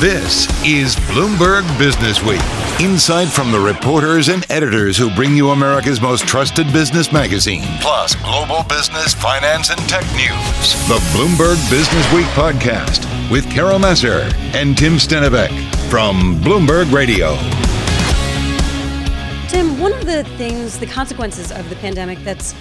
This is Bloomberg Business Week. Insight from the reporters and editors who bring you America's most trusted business magazine, plus global business, finance, and tech news. The Bloomberg Business Week podcast with Carol Massar and Tim Stenovec from Bloomberg Radio. Tim, one of the things, the consequences of the pandemic that's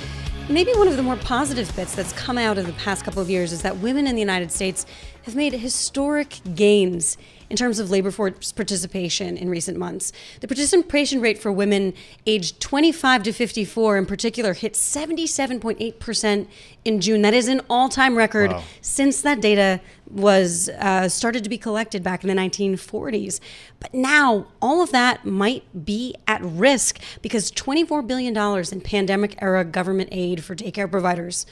maybe one of the more positive bits that's come out of the past couple of years is that women in the United States have made historic gains in terms of labor force participation in recent months. The participation rate for women aged 25 to 54 in particular hit 77.8% in June. That is an all-time record wow. since that data was uh, started to be collected back in the 1940s. But now all of that might be at risk because $24 billion in pandemic era government aid for daycare providers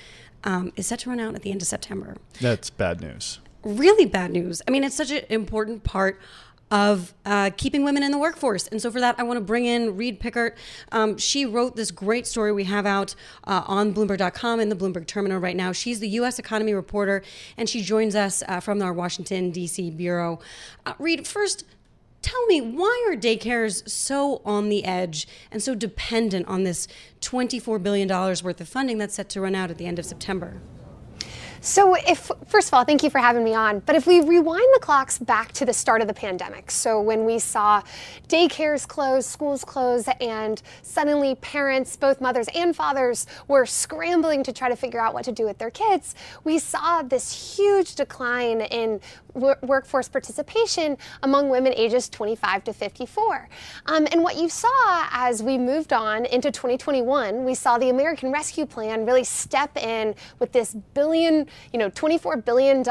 um, is set to run out at the end of September. That's bad news really bad news. I mean, it's such an important part of uh, keeping women in the workforce. And so, for that, I want to bring in Reade Pickert. Um, she wrote this great story we have out uh, on Bloomberg.com in the Bloomberg Terminal right now. She's the U.S. economy reporter, and she joins us uh, from our Washington, D.C. bureau. Uh, Reade, first, tell me why are daycares so on the edge and so dependent on this $24 billion worth of funding that's set to run out at the end of September? So, if first of all, thank you for having me on. But if we rewind the clocks back to the start of the pandemic, so when we saw daycares close, schools close, and suddenly parents, both mothers and fathers, were scrambling to try to figure out what to do with their kids, we saw this huge decline in workforce participation among women ages 25 to 54. Um, and what you saw as we moved on into 2021, we saw the American Rescue Plan really step in with this billion, you know, $24 billion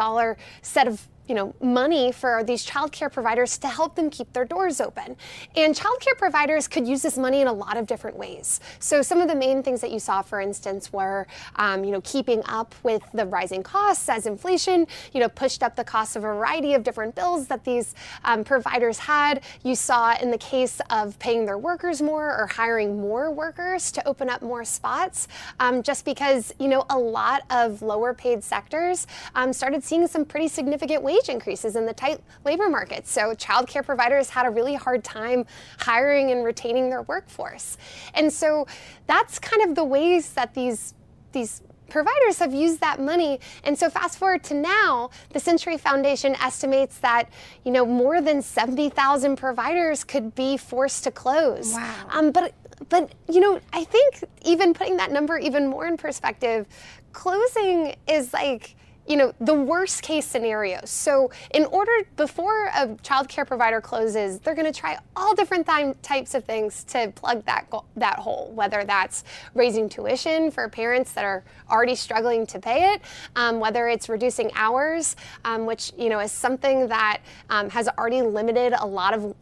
set of you know, money for these childcare providers to help them keep their doors open. And childcare providers could use this money in a lot of different ways. So some of the main things that you saw, for instance, were, um, you know, keeping up with the rising costs as inflation, you know, pushed up the cost of a variety of different bills that these um, providers had. You saw in the case of paying their workers more or hiring more workers to open up more spots, um, just because, you know, a lot of lower paid sectors um, started seeing some pretty significant wage increases in the tight labor market. So childcare providers had a really hard time hiring and retaining their workforce. And so that's kind of the ways that these these providers have used that money. And so fast forward to now, the Century Foundation estimates that, you know, more than 70,000 providers could be forced to close. Wow. Um, but but you know, I think even putting that number even more in perspective, closing is like you know, the worst case scenario. So, in order, before a child care provider closes, they're going to try all different th- types of things to plug that, go- that hole, whether that's raising tuition for parents that are already struggling to pay it, um, whether it's reducing hours, um, which, you know, is something that um, has already limited a lot of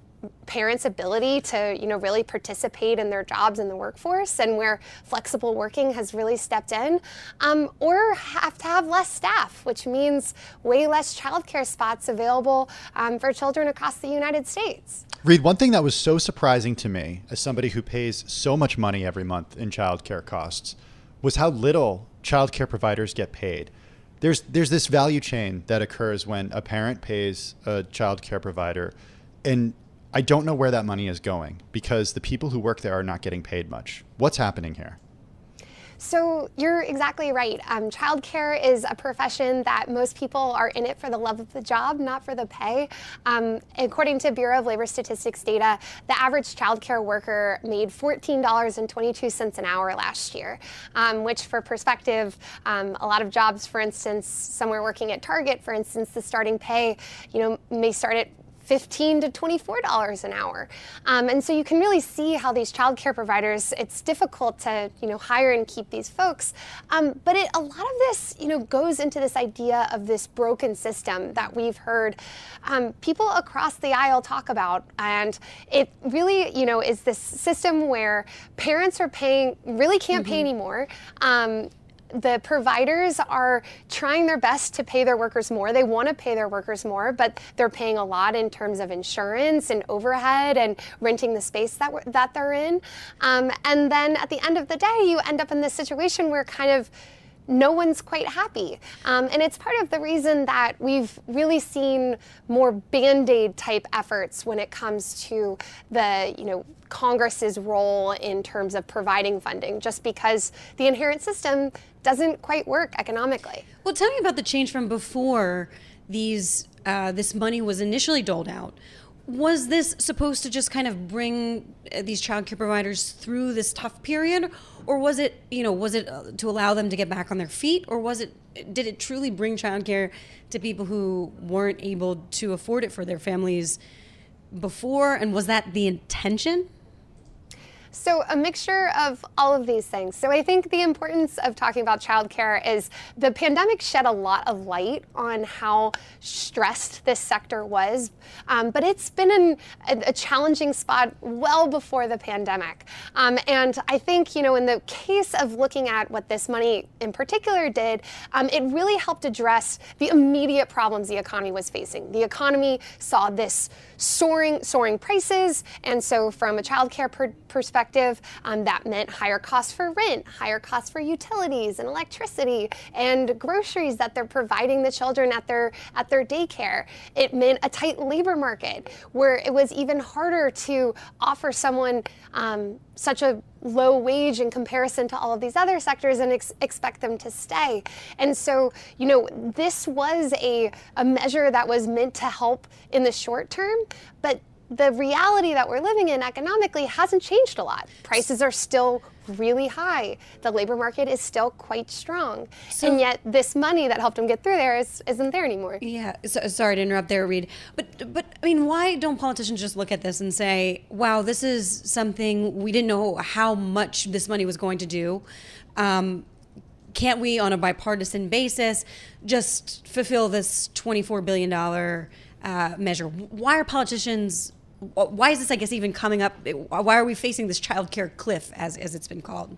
parents' ability to, you know, really participate in their jobs in the workforce and where flexible working has really stepped in, um, or have to have less staff, which means way less childcare spots available um, for children across the United States. Reade, one thing that was so surprising to me as somebody who pays so much money every month in childcare costs was how little childcare providers get paid. There's, there's this value chain that occurs when a parent pays a childcare provider and I don't know where that money is going because the people who work there are not getting paid much. What's happening here? So you're exactly right. Um, childcare is a profession that most people are in it for the love of the job, not for the pay. Um, according to Bureau of Labor Statistics data, the average childcare worker made $14.22 an hour last year, um, which, for perspective, um, a lot of jobs, for instance, somewhere working at Target, for instance, the starting pay, you know, may start at 15 to $24 an hour. Um, and so you can really see how these childcare providers, it's difficult to, you know, hire and keep these folks. Um, but it, a lot of this, you know, goes into this idea of this broken system that we've heard um, people across the aisle talk about. And it really, you know, is this system where parents are paying, really can't mm-hmm. pay anymore. The providers are trying their best to pay their workers more. They want to pay their workers more, but they're paying a lot in terms of insurance and overhead and renting the space that that they're in. Um, and then at the end of the day, you end up in this situation where kind of no one's quite happy. Um, and it's part of the reason that we've really seen more band-aid type efforts when it comes to the, you know, Congress's role in terms of providing funding, just because the inherent system doesn't quite work economically. Well, tell me about the change from before these uh, this money was initially doled out. Was this supposed to just kind of bring these child care providers through this tough period, or was it, you know, was it uh, to allow them to get back on their feet, or was it, did it truly bring childcare to people who weren't able to afford it for their families before, and was that the intention? So, a mixture of all of these things. So, I think the importance of talking about childcare is the pandemic shed a lot of light on how stressed this sector was, um, but it's been in a, a, challenging spot well before the pandemic. Um, and I think, you know, in the case of looking at what this money in particular did, um, it really helped address the immediate problems the economy was facing. The economy saw this soaring, soaring prices, and so from a childcare per- perspective, um, that meant higher costs for rent, higher costs for utilities and electricity and groceries that they're providing the children at their at their daycare. It meant a tight labor market where it was even harder to offer someone um, such a low wage in comparison to all of these other sectors and ex- expect them to stay. And so, you know, this was a, a measure that was meant to help in the short term, but the reality that we're living in economically hasn't changed a lot. Prices are still really high. The labor market is still quite strong. So, and yet this money that helped them get through there is, isn't there anymore. Yeah, so, sorry to interrupt there, Reade. But, but I mean, why don't politicians just look at this and say, wow, this is something we didn't know how much this money was going to do? Um, can't we, on a bipartisan basis, just fulfill this $24 billion uh, measure? Why are politicians why is this, I guess, even coming up? Why are we facing this child care cliff, as, as it's been called?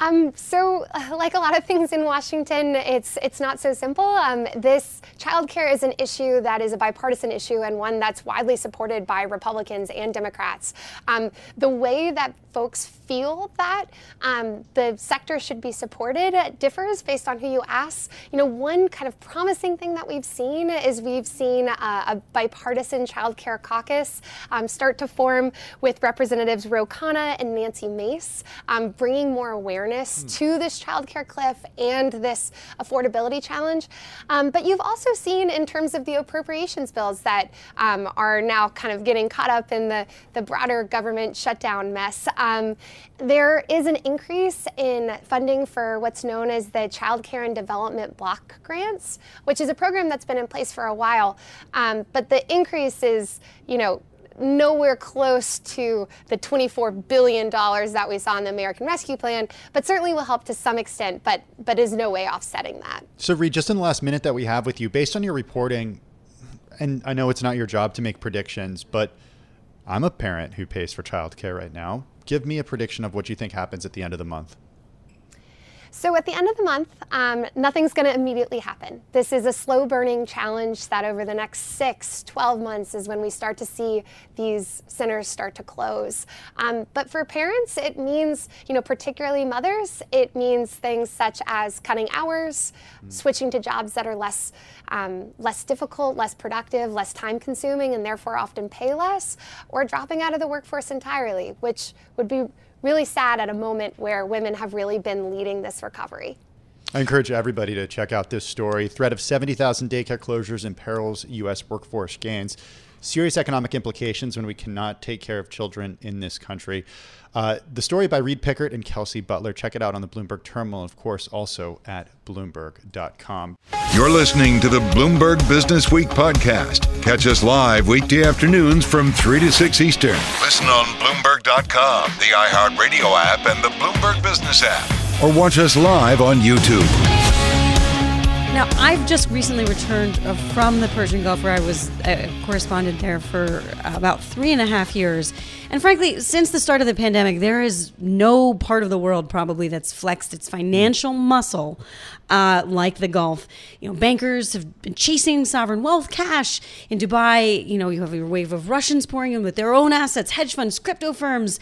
Um, so, like a lot of things in Washington, it's it's not so simple. Um, this childcare is an issue that is a bipartisan issue and one that's widely supported by Republicans and Democrats. Um, the way that folks feel that um, the sector should be supported it differs based on who you ask. You know, one kind of promising thing that we've seen is we've seen uh, a bipartisan childcare caucus um, start to form with Representatives Ro Khanna and Nancy Mace, um, bringing more awareness mm. to this childcare cliff and this affordability challenge. Um, but you've also seen in terms of the appropriations bills that um, are now kind of getting caught up in the, the broader government shutdown mess. Um, there is an increase in funding for what's known as the Child Care and Development Block Grants, which is a program that's been in place for a while. Um, but the increase is, you know, nowhere close to the $24 billion that we saw in the American Rescue Plan, but certainly will help to some extent, but, but is no way offsetting that. So, Reade, just in the last minute that we have with you, based on your reporting, and I know it's not your job to make predictions, but I'm a parent who pays for childcare right now. Give me a prediction of what you think happens at the end of the month. So at the end of the month, um, nothing's going to immediately happen. This is a slow burning challenge that over the next six, 12 months is when we start to see these centers start to close. Um, but for parents, it means, you know, particularly mothers, it means things such as cutting hours, mm. switching to jobs that are less, um, less difficult, less productive, less time consuming, and therefore often pay less, or dropping out of the workforce entirely, which would be really sad at a moment where women have really been leading this recovery. I encourage everybody to check out this story. Threat of 70,000 daycare closures imperils U.S. workforce gains. Serious economic implications when we cannot take care of children in this country. Uh, the story by Reade Pickert and Kelsey Butler. Check it out on the Bloomberg terminal, of course, also at Bloomberg.com. You're listening to the Bloomberg Business Week podcast. Catch us live weekday afternoons from 3 to 6 Eastern. Listen on Bloomberg.com, the iHeartRadio app, and the Bloomberg Business app. Or watch us live on YouTube. Now, I've just recently returned uh, from the Persian Gulf where I was a correspondent there for about three and a half years. And frankly, since the start of the pandemic, there is no part of the world probably that's flexed its financial muscle uh, like the Gulf. You know, bankers have been chasing sovereign wealth cash in Dubai. You know, you have a wave of Russians pouring in with their own assets, hedge funds, crypto firms.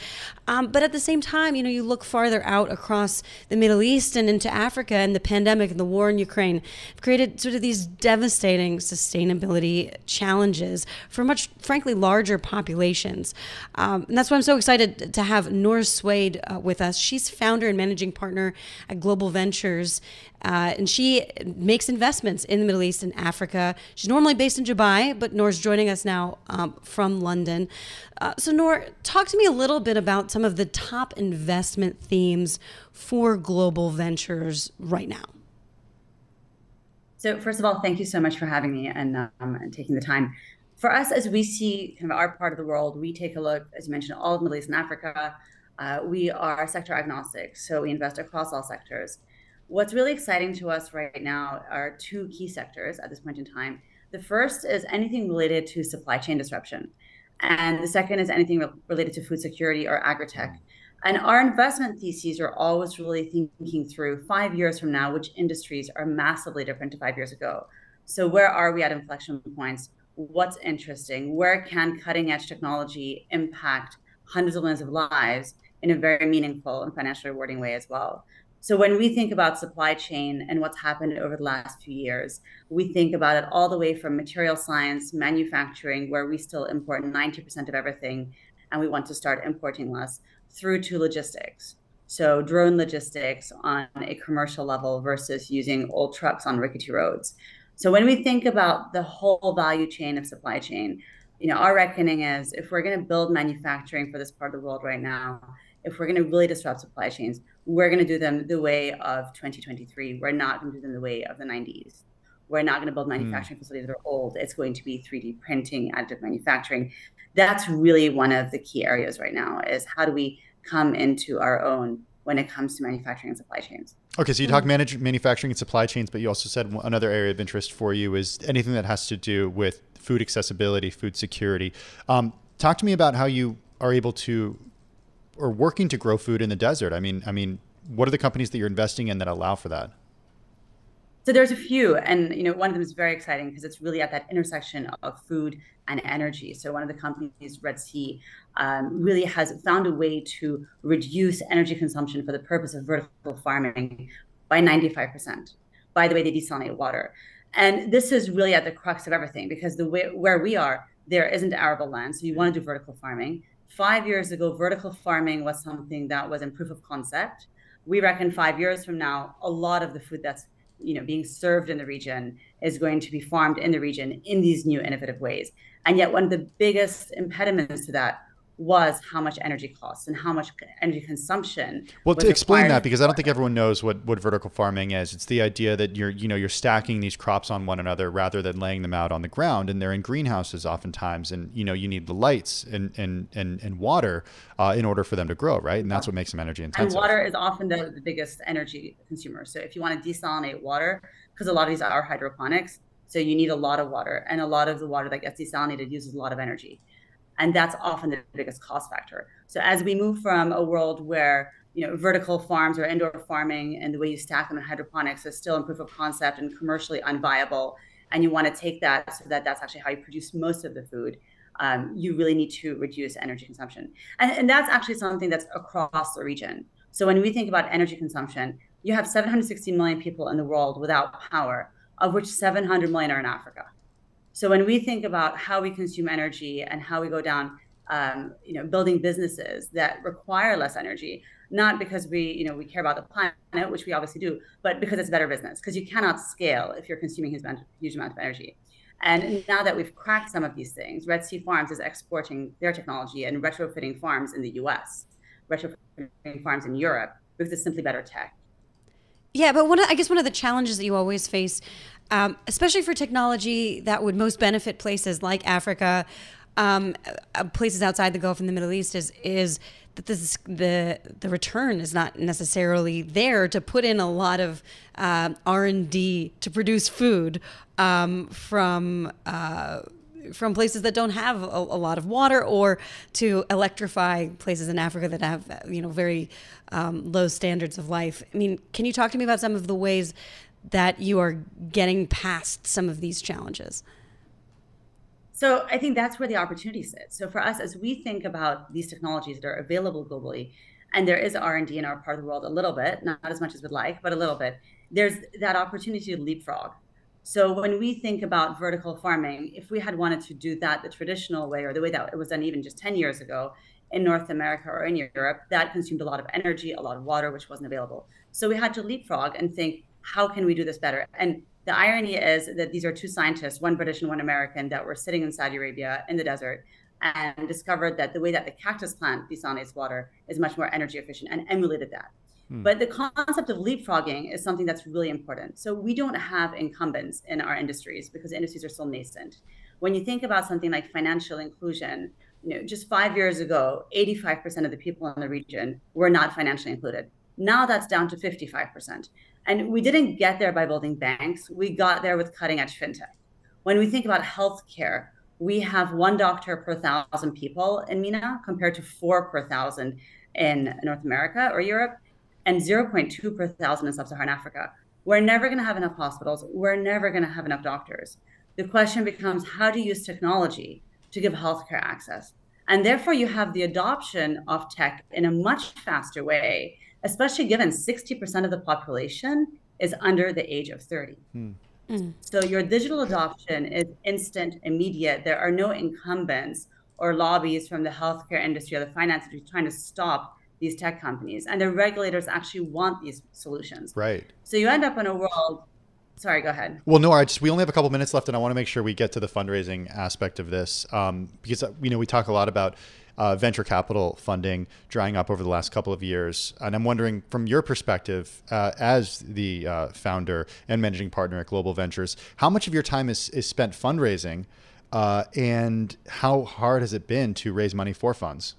Um, but at the same time, you know, you look farther out across the Middle East and into Africa, and the pandemic and the war in Ukraine have created sort of these devastating sustainability challenges for much, frankly, larger populations. Um, and that's why I'm so excited to have Nora Sweid uh, with us. She's founder and managing partner at Global Ventures. Uh, and she makes investments in the Middle East and Africa. She's normally based in Dubai, but Nora's joining us now um, from London. Uh, so, Nora, talk to me a little bit about some of the top investment themes for global ventures right now. So, first of all, thank you so much for having me and, um, and taking the time. For us, as we see kind of our part of the world, we take a look, as you mentioned, all of Middle East and Africa. Uh, we are sector agnostic, so we invest across all sectors. What's really exciting to us right now are two key sectors at this point in time. The first is anything related to supply chain disruption, and the second is anything re- related to food security or agri-tech. And our investment theses are always really thinking through five years from now, which industries are massively different to five years ago. So, where are we at inflection points? What's interesting? Where can cutting edge technology impact hundreds of millions of lives in a very meaningful and financially rewarding way as well? So when we think about supply chain and what's happened over the last few years, we think about it all the way from material science, manufacturing, where we still import 90% of everything, and we want to start importing less, through to logistics. So drone logistics on a commercial level versus using old trucks on rickety roads. So when we think about the whole value chain of supply chain, you know, our reckoning is if we're going to build manufacturing for this part of the world right now, if we're going to really disrupt supply chains, we're going to do them the way of 2023. We're not going to do them the way of the 90s. We're not going to build hmm. manufacturing mm. facilities that are old. It's going to be 3D printing, additive manufacturing. That's really one of the key areas right now is how do we come into our own when it comes to manufacturing and supply chains. Okay, so you talk manage manufacturing and supply chains, but you also said another area of interest for you is anything that has to do with food accessibility, food security. Um, talk to me about how you are able to or working to grow food in the desert? I mean, I mean, what are the companies that you're investing in that allow for that? So there's a few, and you know, one of them is very exciting because it's really at that intersection of food and energy. So one of the companies, Red Sea, um, really has found a way to reduce energy consumption for the purpose of vertical farming by 95%. By the way, they desalinate water, and this is really at the crux of everything because the way where we are, there isn't arable land, so you want to do vertical farming five years ago, vertical farming was something that was in proof of concept. We reckon five years from now, a lot of the food that's you know being served in the region is going to be farmed in the region in these new innovative ways. And yet, one of the biggest impediments to that was how much energy costs and how much energy consumption. Well, to explain that, because I don't think everyone knows what, what vertical farming is. It's the idea that you're you know you're stacking these crops on one another rather than laying them out on the ground, and they're in greenhouses oftentimes, and you know you need the lights and and and, and water uh, in order for them to grow, right? And that's what makes them energy intensive. And water is often the, the biggest energy consumer. So if you want to desalinate water, because a lot of these are hydroponics, so you need a lot of water, and a lot of the water that gets desalinated uses a lot of energy and that's often the biggest cost factor. So as we move from a world where you know vertical farms or indoor farming and the way you stack them in hydroponics is still in proof of concept and commercially unviable and you want to take that so that that's actually how you produce most of the food um, you really need to reduce energy consumption. And, and that's actually something that's across the region. So when we think about energy consumption you have 760 million people in the world without power of which 700 million are in africa so when we think about how we consume energy and how we go down, um, you know, building businesses that require less energy, not because we, you know, we care about the planet, which we obviously do, but because it's better business. Because you cannot scale if you're consuming huge huge amount of energy. And now that we've cracked some of these things, Red Sea Farms is exporting their technology and retrofitting farms in the U.S., retrofitting farms in Europe because it's simply better tech. Yeah, but one, of, I guess one of the challenges that you always face um, especially for technology that would most benefit places like Africa, um, uh, places outside the Gulf and the Middle East, is is that this the the return is not necessarily there to put in a lot of uh, R and D to produce food um, from. Uh, from places that don't have a, a, lot of water, or to electrify places in Africa that have, you know, very um, low standards of life. I mean, can you talk to me about some of the ways that you are getting past some of these challenges? So I think that's where the opportunity sits. So for us, as we think about these technologies that are available globally, and there is R&D in our part of the world a little bit, not as much as we'd like, but a little bit, there's that opportunity to leapfrog. So when we think about vertical farming, if we had wanted to do that the traditional way or the way that it was done even just 10 years ago in North America or in Europe, that consumed a lot of energy, a lot of water, which wasn't available. So we had to leapfrog and think, how can we do this better? And the irony is that these are two scientists, one British and one American, that were sitting in Saudi Arabia in the desert and discovered that the way that the cactus plant desalinates water is much more energy efficient and emulated that. Hmm. But the concept of leapfrogging is something that's really important. So we don't have incumbents in our industries because industries are still nascent. When you think about something like financial inclusion, you know, just five years ago, 85% of the people in the region were not financially included. Now that's down to 55%. And we didn't get there by building banks. We got there with cutting edge fintech. When we think about healthcare, we have one doctor per thousand people in MENA compared to four per thousand in North America or Europe, and 0.2 per thousand in sub Saharan Africa. We're never going to have enough hospitals. We're never going to have enough doctors. The question becomes how to use technology to give healthcare access. And therefore, you have the adoption of tech in a much faster way especially given 60% of the population is under the age of 30. Hmm. Mm. So your digital adoption is instant, immediate. There are no incumbents or lobbies from the healthcare industry or the finance industry trying to stop these tech companies. And the regulators actually want these solutions. Right. So you end up in a world. Sorry, go ahead. Well, no, I just we only have a couple minutes left, and I want to make sure we get to the fundraising aspect of this um, because you know we talk a lot about uh, venture capital funding drying up over the last couple of years. And I'm wondering, from your perspective, uh, as the uh, founder and managing partner at Global Ventures, how much of your time is, is spent fundraising, uh, and how hard has it been to raise money for funds?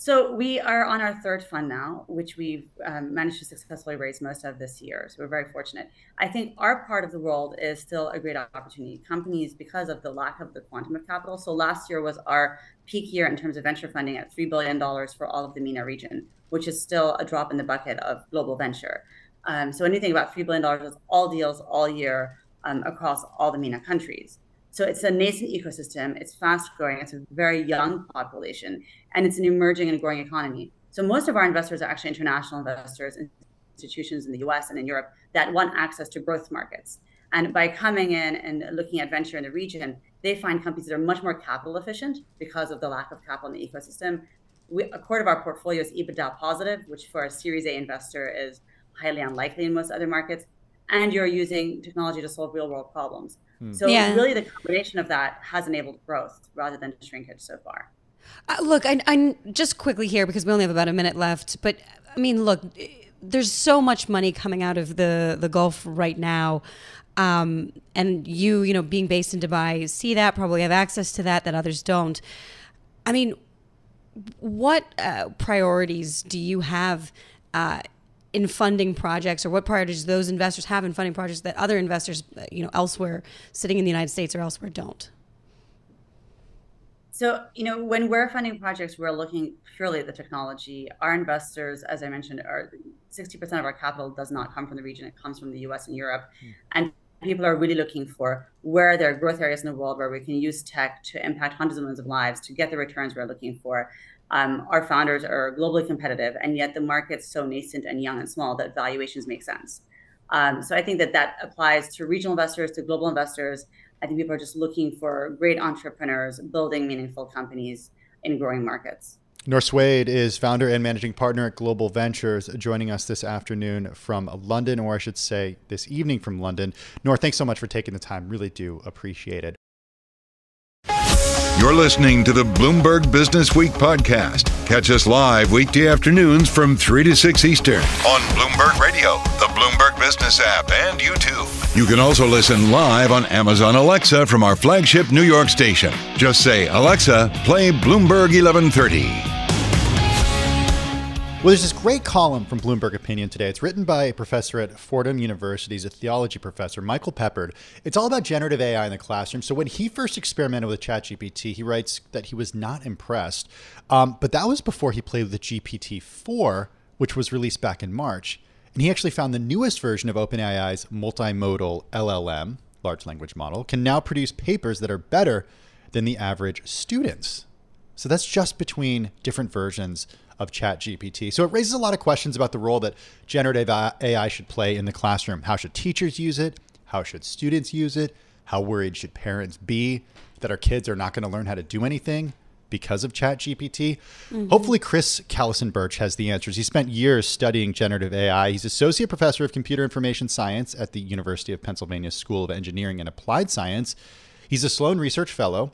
So we are on our third fund now, which we've um, managed to successfully raise most of this year. So we're very fortunate. I think our part of the world is still a great opportunity. Companies, because of the lack of the quantum of capital. So last year was our peak year in terms of venture funding at $3 billion for all of the MENA region, which is still a drop in the bucket of global venture. Um, so anything about $3 billion is all deals all year um, across all the MENA countries. So it's a nascent ecosystem. It's fast growing. It's a very young population, and it's an emerging and growing economy. So most of our investors are actually international investors, and institutions in the U.S. and in Europe that want access to growth markets. And by coming in and looking at venture in the region, they find companies that are much more capital efficient because of the lack of capital in the ecosystem. We, a quarter of our portfolio is EBITDA positive, which for a Series A investor is highly unlikely in most other markets. And you're using technology to solve real world problems. Hmm. So yeah. really, the combination of that has enabled growth rather than shrinkage so far. Uh, look, I, I'm just quickly here because we only have about a minute left. But I mean, look, there's so much money coming out of the the Gulf right now. Um, and you, you know, being based in Dubai, see that probably have access to that that others don't. I mean, what uh, priorities do you have uh, in funding projects or what priorities those investors have in funding projects that other investors uh, you know elsewhere sitting in the united states or elsewhere don't? So you know when we're funding projects we're looking purely at the technology. Our investors as i mentioned are 60% of our capital does not come from the region. It comes from the us and europe. Mm. and people are really looking for where there are growth areas in the world where we can use tech to impact hundreds of millions of lives to get the returns we're looking for um, our founders are globally competitive, and yet the market's so nascent and young and small that valuations make sense. Um, so I think that that applies to regional investors, to global investors. I think people are just looking for great entrepreneurs building meaningful companies in growing markets. Noor Sweid is founder and managing partner at Global Ventures, joining us this afternoon from London, or I should say this evening from London. Noor, thanks so much for taking the time. Really do appreciate it. You're listening to the Bloomberg Business Week podcast. Catch us live weekday afternoons from 3 to 6 Eastern on Bloomberg Radio, the Bloomberg Business app, and YouTube. You can also listen live on Amazon Alexa from our flagship New York station. Just say, Alexa, play Bloomberg 1130. Well, there's this great column from Bloomberg Opinion today. It's written by a professor at Fordham University, he's a theology professor, Michael Peppard. It's all about generative AI in the classroom. So when he first experimented with ChatGPT, he writes that he was not impressed. Um, but that was before he played with the GPT-4, which was released back in March. And he actually found the newest version of OpenAI's multimodal LLM, large language model, can now produce papers that are better than the average students. So that's just between different versions of ChatGPT. So it raises a lot of questions about the role that generative AI should play in the classroom. How should teachers use it? How should students use it? How worried should parents be that our kids are not going to learn how to do anything because of ChatGPT? Mm-hmm. Hopefully, Chris Callison Burch has the answers. He spent years studying generative AI. He's associate professor of computer information science at the University of Pennsylvania School of Engineering and Applied Science. He's a Sloan Research Fellow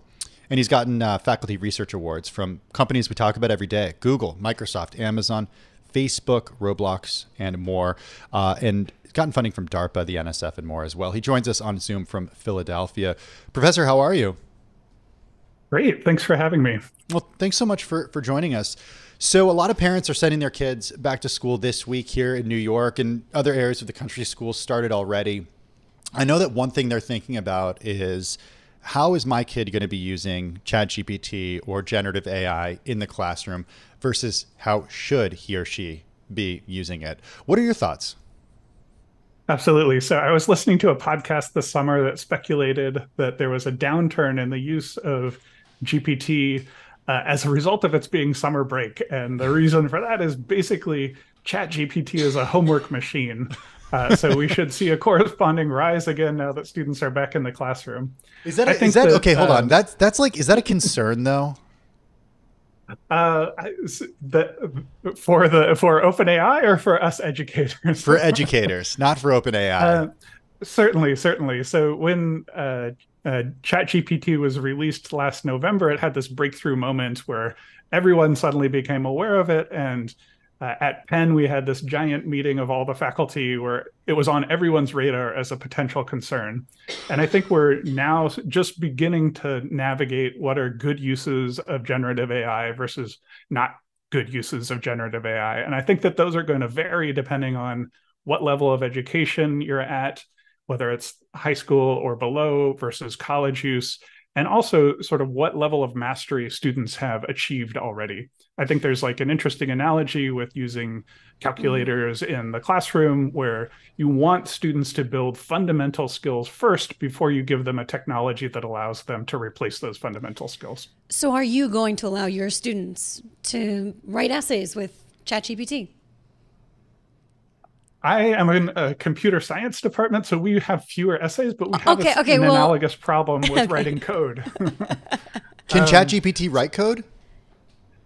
and he's gotten uh, faculty research awards from companies we talk about every day Google, Microsoft, Amazon, Facebook, Roblox, and more. Uh, and gotten funding from DARPA, the NSF, and more as well. He joins us on Zoom from Philadelphia. Professor, how are you? Great. Thanks for having me. Well, thanks so much for, for joining us. So, a lot of parents are sending their kids back to school this week here in New York and other areas of the country. Schools started already. I know that one thing they're thinking about is how is my kid going to be using ChatGPT or generative AI in the classroom versus how should he or she be using it? What are your thoughts? Absolutely. So I was listening to a podcast this summer that speculated that there was a downturn in the use of GPT uh, as a result of its being summer break. And the reason for that is basically ChatGPT is a homework machine. Uh, so we should see a corresponding rise again now that students are back in the classroom. Is that, a, is that, that okay? Hold on. Um, that's that's like is that a concern though? Uh, the, for the for OpenAI or for us educators? for educators, not for OpenAI. Uh, certainly, certainly. So when uh, uh, ChatGPT was released last November, it had this breakthrough moment where everyone suddenly became aware of it and uh, at Penn, we had this giant meeting of all the faculty where it was on everyone's radar as a potential concern. And I think we're now just beginning to navigate what are good uses of generative AI versus not good uses of generative AI. And I think that those are going to vary depending on what level of education you're at, whether it's high school or below versus college use, and also sort of what level of mastery students have achieved already. I think there's like an interesting analogy with using calculators in the classroom where you want students to build fundamental skills first before you give them a technology that allows them to replace those fundamental skills. So, are you going to allow your students to write essays with ChatGPT? I am in a computer science department, so we have fewer essays, but we have okay, a, okay, an well, analogous problem with okay. writing code. Can um, ChatGPT write code?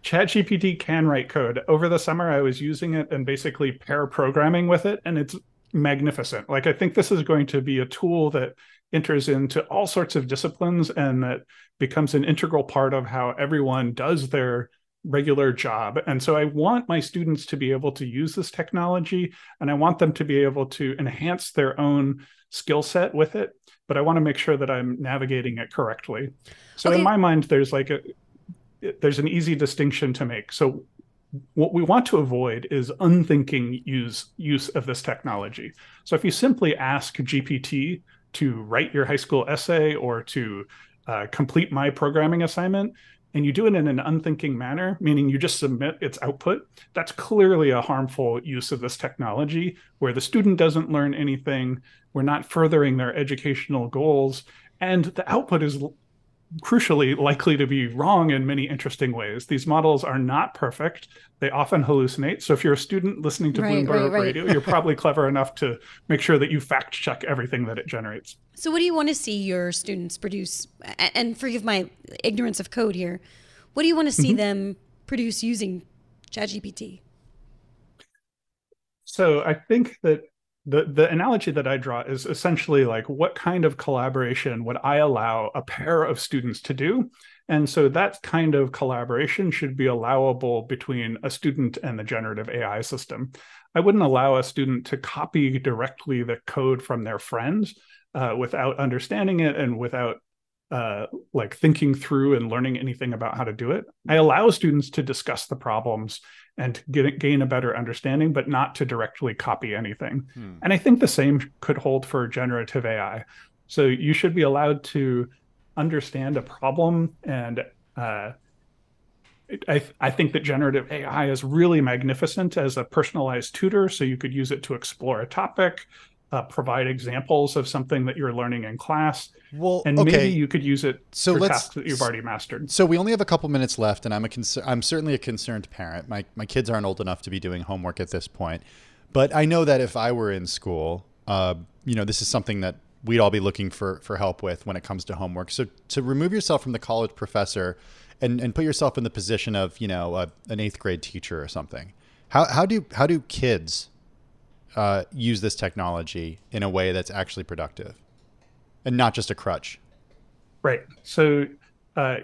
ChatGPT can write code. Over the summer, I was using it and basically pair programming with it, and it's magnificent. Like, I think this is going to be a tool that enters into all sorts of disciplines and that becomes an integral part of how everyone does their regular job. And so I want my students to be able to use this technology and I want them to be able to enhance their own skill set with it, but I want to make sure that I'm navigating it correctly. So okay. in my mind, there's like a there's an easy distinction to make. So what we want to avoid is unthinking use use of this technology. So if you simply ask GPT to write your high school essay or to uh, complete my programming assignment, and you do it in an unthinking manner, meaning you just submit its output, that's clearly a harmful use of this technology where the student doesn't learn anything, we're not furthering their educational goals, and the output is crucially likely to be wrong in many interesting ways. These models are not perfect. They often hallucinate. So if you're a student listening to right, Bloomberg right, right. Radio, you're probably clever enough to make sure that you fact check everything that it generates. So what do you want to see your students produce? And forgive my ignorance of code here. What do you want to see mm-hmm. them produce using ChatGPT? So I think that the the analogy that I draw is essentially like what kind of collaboration would I allow a pair of students to do? And so that kind of collaboration should be allowable between a student and the generative AI system. I wouldn't allow a student to copy directly the code from their friends uh, without understanding it and without uh, like thinking through and learning anything about how to do it. I allow students to discuss the problems and get, gain a better understanding, but not to directly copy anything. Hmm. And I think the same could hold for generative AI. So you should be allowed to understand a problem and uh, I, I think that generative AI is really magnificent as a personalized tutor. So you could use it to explore a topic, uh, provide examples of something that you're learning in class. Well, and okay. maybe you could use it so for let's, tasks that you've already mastered. So we only have a couple minutes left, and I'm a concern. I'm certainly a concerned parent. My my kids aren't old enough to be doing homework at this point, but I know that if I were in school, uh, you know, this is something that we'd all be looking for for help with when it comes to homework. So to remove yourself from the college professor and, and put yourself in the position of you know a, an eighth grade teacher or something. How how do how do kids uh, use this technology in a way that's actually productive and not just a crutch? Right. So uh,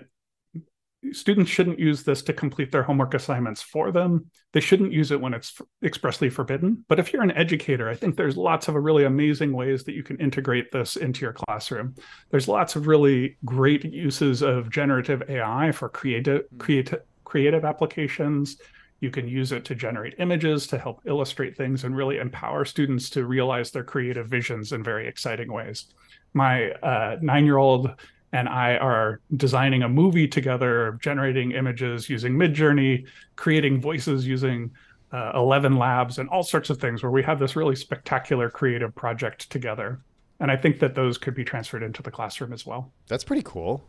students shouldn't use this to complete their homework assignments for them. They shouldn't use it when it's expressly forbidden. But if you're an educator, I think there's lots of really amazing ways that you can integrate this into your classroom. There's lots of really great uses of generative AI for creative creative creative applications. You can use it to generate images to help illustrate things and really empower students to realize their creative visions in very exciting ways. My uh, nine year old and I are designing a movie together, generating images using Midjourney, creating voices using uh, 11 labs, and all sorts of things where we have this really spectacular creative project together. And I think that those could be transferred into the classroom as well. That's pretty cool.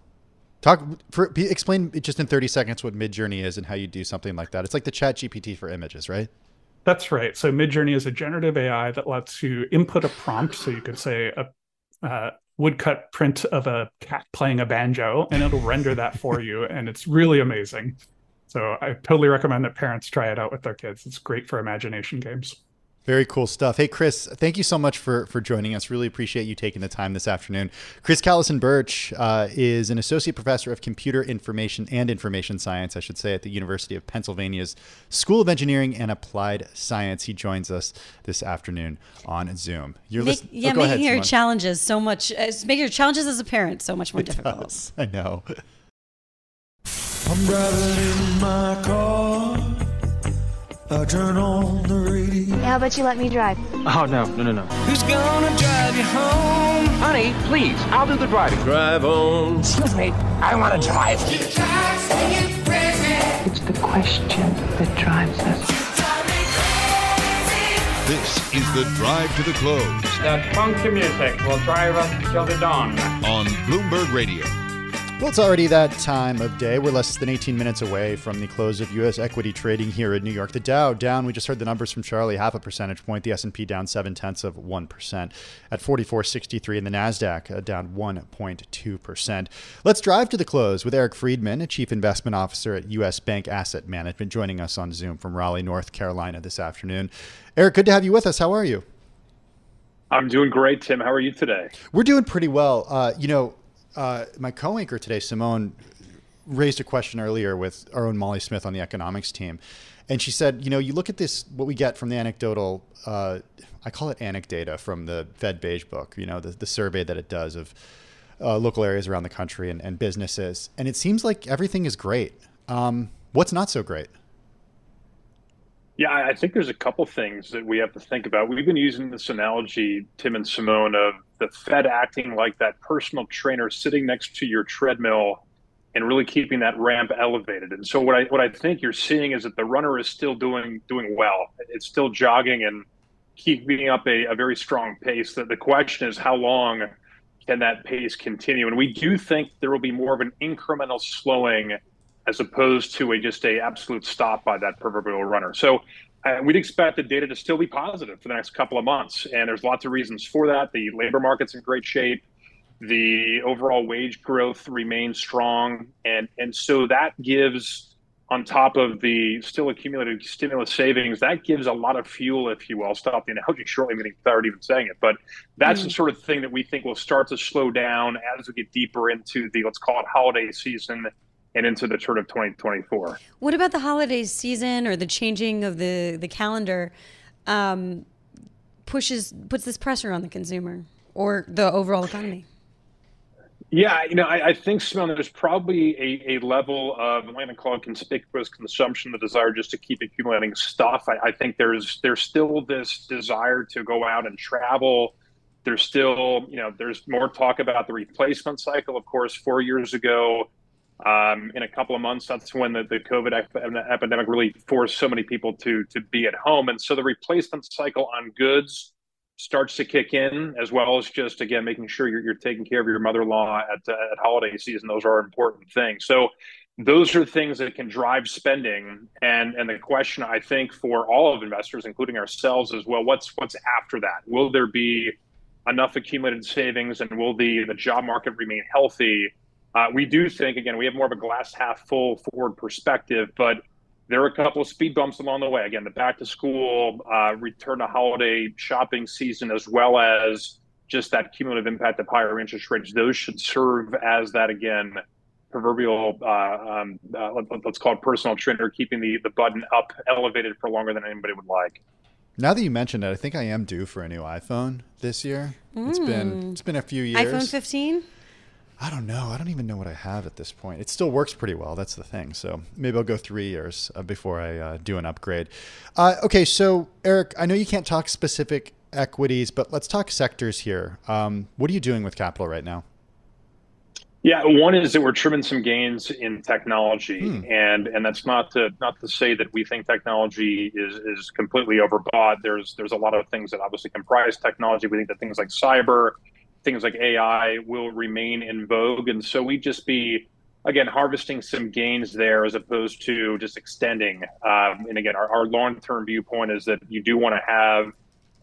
Talk for explain just in 30 seconds what Midjourney is and how you do something like that. It's like the Chat GPT for images, right? That's right. So Midjourney is a generative AI that lets you input a prompt. So you could say a uh, woodcut print of a cat playing a banjo and it'll render that for you and it's really amazing so i totally recommend that parents try it out with their kids it's great for imagination games very cool stuff. Hey, Chris, thank you so much for, for joining us. Really appreciate you taking the time this afternoon. Chris Callison Burch uh, is an associate professor of computer information and information science, I should say, at the University of Pennsylvania's School of Engineering and Applied Science. He joins us this afternoon on Zoom. You're Make, listen- yeah, oh, making ahead, your Simone. challenges so much, uh, making your challenges as a parent so much more it difficult. Does. I know. I turn on the radio. How about you let me drive? Oh, no, no, no, no. Who's gonna drive you home? Honey, please, I'll do the driving. Drive on. Excuse me, I want to drive. It's the question that drives us. This is the drive to the close. That funky music will drive us till the dawn. On Bloomberg Radio. Well, it's already that time of day. We're less than 18 minutes away from the close of U.S. equity trading here in New York. The Dow down. We just heard the numbers from Charlie, half a percentage point. The S&P down seven tenths of one percent at 44.63, and the Nasdaq uh, down 1.2 percent. Let's drive to the close with Eric Freedman, a Chief Investment Officer at U.S. Bank Asset Management, joining us on Zoom from Raleigh, North Carolina, this afternoon. Eric, good to have you with us. How are you? I'm doing great, Tim. How are you today? We're doing pretty well. Uh, you know, uh, my co-anchor today, Simone, raised a question earlier with our own Molly Smith on the economics team, and she said, you know, you look at this, what we get from the anecdotal, uh, I call it anecdata from the Fed Beige Book, you know, the, the survey that it does of uh, local areas around the country and, and, businesses, and it seems like everything is great. Um, what's not so great? Yeah, I think there's a couple things that we have to think about. We've been using this analogy, Tim and Simone, of the Fed acting like that personal trainer sitting next to your treadmill and really keeping that ramp elevated. And so what I what I think you're seeing is that the runner is still doing doing well. It's still jogging and keeping up a, a very strong pace. The, the question is how long can that pace continue? And we do think there will be more of an incremental slowing as opposed to a just a absolute stop by that proverbial runner. So uh, we'd expect the data to still be positive for the next couple of months, and there's lots of reasons for that. The labor market's in great shape. The overall wage growth remains strong, and and so that gives, on top of the still accumulated stimulus savings, that gives a lot of fuel, if you will. I'll stop the analogy shortly, meaning without even saying it, but that's mm. the sort of thing that we think will start to slow down as we get deeper into the let's call it holiday season and into the turn of 2024. What about the holiday season or the changing of the the calendar um, pushes puts this pressure on the consumer or the overall economy? Yeah, you know, I, I think, Simone, there's probably a, a level of I'm going to call it conspicuous consumption, the desire just to keep accumulating stuff. I, I think there's there's still this desire to go out and travel. There's still, you know, there's more talk about the replacement cycle. Of course, four years ago, Um, in a couple of months, that's when the, the COVID epidemic really forced so many people to to be at home, and so the replacement cycle on goods starts to kick in, as well as just again making sure you're, you're taking care of your mother-in-law at uh, at holiday season. Those are important things. So those are things that can drive spending and and the question i think for all of investors including ourselves is well what's what's after that will there be enough accumulated savings and will the the job market remain healthy uh, we do think again we have more of a glass half full forward perspective but there are a couple of speed bumps along the way. Again the back to school uh, return to holiday shopping season as well as just that cumulative impact of higher interest rates. Those should serve as that again proverbial uh, um, uh, let's call it personal trainer keeping the the button up elevated for longer than anybody would like. Now that you mentioned it i think i am due for a new iphone this year. Mm. it's been hmm. it's been a few years. iphone 15 I don't know. I don't even know what I have at this point. It still works pretty well. That's the thing. So maybe I'll go three years uh, before I uh, do an upgrade. Uh, okay, so Eric, I know you can't talk specific equities, but let's talk sectors here. Um, what are you doing with capital right now? Yeah, one is that we're trimming some gains in technology, hmm. and and that's not to not to say that we think technology is is completely overbought. There's there's a lot of things that obviously comprise technology. We think that things like cyber, things like AI will remain in vogue, and so we just be again harvesting some gains there as opposed to just extending. Um, and again, our, our long term viewpoint is that you do want to have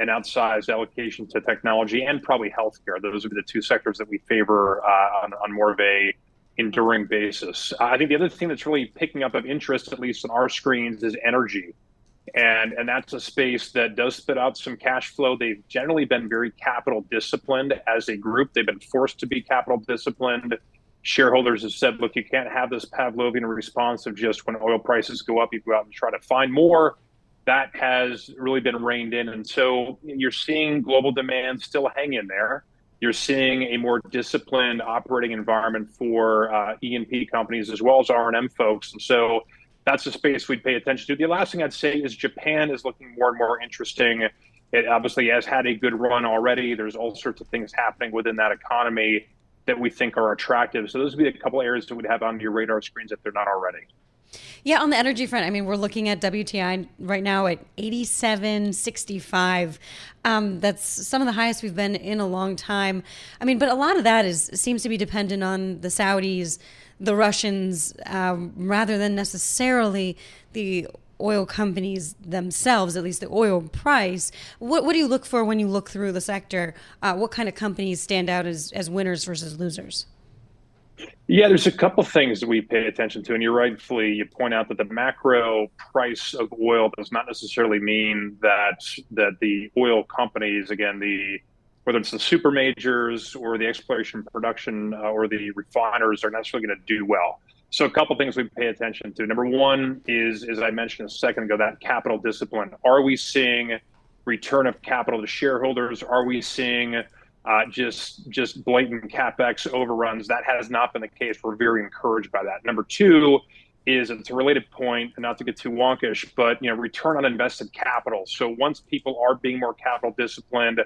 an outsized allocation to technology and probably healthcare. Those would be the two sectors that we favor uh, on, on more of a enduring basis. I think the other thing that's really picking up of interest, at least on our screens, is energy. And, and that's a space that does spit out some cash flow. They've generally been very capital disciplined as a group. They've been forced to be capital disciplined. Shareholders have said, look, you can't have this Pavlovian response of just when oil prices go up, you go out and try to find more that has really been reined in. And so you're seeing global demand still hang in there. You're seeing a more disciplined operating environment for uh, E&P companies as well as R&M folks. And so that's a space we'd pay attention to. The last thing I'd say is Japan is looking more and more interesting. It obviously has had a good run already. There's all sorts of things happening within that economy that we think are attractive. So those would be a couple areas that we'd have on your radar screens if they're not already. Yeah, on the energy front, I mean, we're looking at WTI right now at 87.65. Um, that's some of the highest we've been in a long time. I mean, but a lot of that is seems to be dependent on the Saudis, the Russians, um, rather than necessarily the oil companies themselves, at least the oil price. What, what do you look for when you look through the sector? Uh, what kind of companies stand out as, as winners versus losers? Yeah, there's a couple things that we pay attention to, and you're rightfully you point out that the macro price of oil does not necessarily mean that that the oil companies, again, the whether it's the super majors or the exploration production uh, or the refiners, are necessarily going to do well. So a couple things we pay attention to. Number one is, as I mentioned a second ago, that capital discipline. Are we seeing return of capital to shareholders? Are we seeing uh, just just blatant capex overruns. That has not been the case. We're very encouraged by that. Number two is it's a related point, and not to get too wonkish, but you know, return on invested capital. So once people are being more capital disciplined,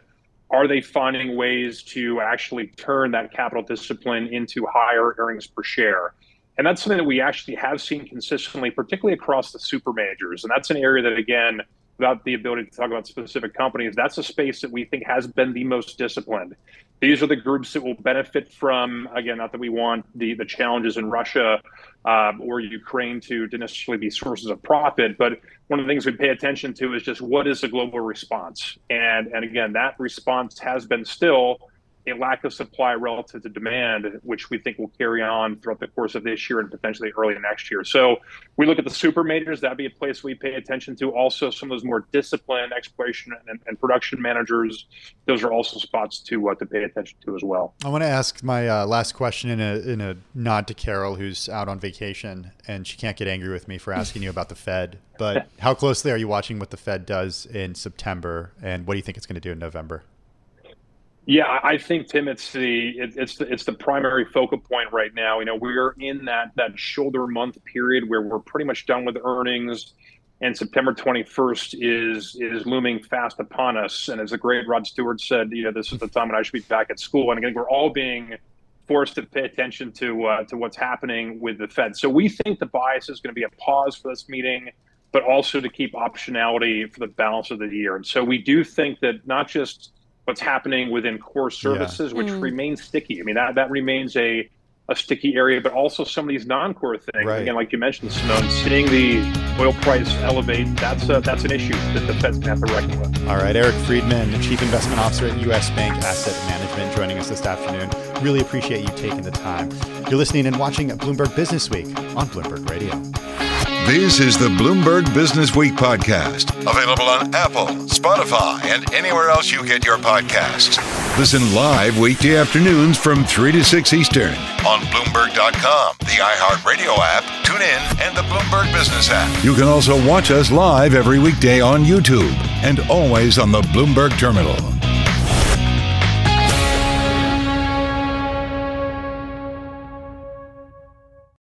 are they finding ways to actually turn that capital discipline into higher earnings per share? And that's something that we actually have seen consistently, particularly across the super majors. And that's an area that, again, without the ability to talk about specific companies, that's a space that we think has been the most disciplined. These are the groups that will benefit from, again, not that we want the, the challenges in Russia um, or Ukraine to, to necessarily be sources of profit, but one of the things we pay attention to is just what is the global response? And, and again, that response has been still a lack of supply relative to demand, which we think will carry on throughout the course of this year and potentially early next year. So we look at the super majors, that'd be a place we pay attention to. Also, some of those more disciplined exploration and, and production managers, those are also spots to uh, to pay attention to as well. I want to ask my uh, last question in a in a nod to Carol, who's out on vacation, and she can't get angry with me for asking you about the Fed. But how closely are you watching what the Fed does in September, and what do you think it's going to do in November? Yeah, I think Tim, it's the it, it's the it's the primary focal point right now. You know, we're in that that shoulder month period where we're pretty much done with earnings, and September 21st is is looming fast upon us. And as the great Rod Stewart said, you know, this is the time when I should be back at school. And again, we're all being forced to pay attention to uh, to what's happening with the Fed. So we think the bias is going to be a pause for this meeting, but also to keep optionality for the balance of the year. And so we do think that not just what's happening within core services, yeah. which mm. remains sticky. I mean that that remains a a sticky area, but also some of these non-core things. Right. Again, like you mentioned, Simone, seeing the oil price elevate, that's a, that's an issue that the Fed's going to have to reckon with. All right, Eric Friedman, the Chief Investment Officer at U.S. Bank Asset Management, joining us this afternoon. Really appreciate you taking the time. You're listening and watching Bloomberg Business Week on Bloomberg Radio. This is the Bloomberg Business Week podcast, available on Apple, Spotify, and anywhere else you get your podcasts. Listen live weekday afternoons from 3 to 6 Eastern on Bloomberg.com, the iHeartRadio app, TuneIn, and the Bloomberg Business app. You can also watch us live every weekday on YouTube and always on the Bloomberg Terminal.